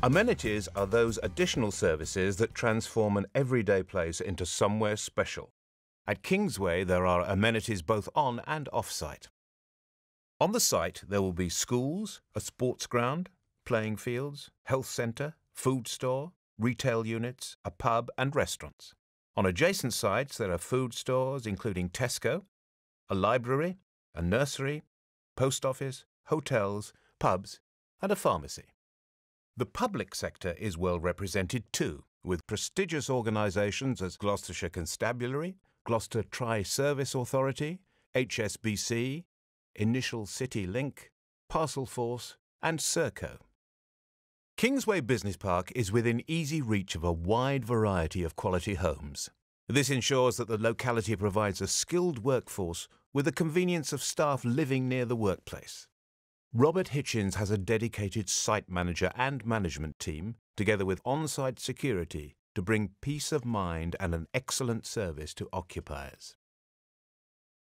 Amenities are those additional services that transform an everyday place into somewhere special. At Kingsway, there are amenities both on and off site. On the site, there will be schools, a sports ground, playing fields, health centre, food store, retail units, a pub, and restaurants. On adjacent sites, there are food stores, including Tesco, a library, a nursery, post office, hotels, pubs, and a pharmacy. The public sector is well represented too, with prestigious organisations as Gloucestershire Constabulary, Gloucester Tri Service Authority, HSBC, Initial City Link, Parcelforce, and Serco. Kingsway Business Park is within easy reach of a wide variety of quality homes. This ensures that the locality provides a skilled workforce with the convenience of staff living near the workplace. Robert Hitchins has a dedicated site manager and management team, together with on site security, to bring peace of mind and an excellent service to occupiers.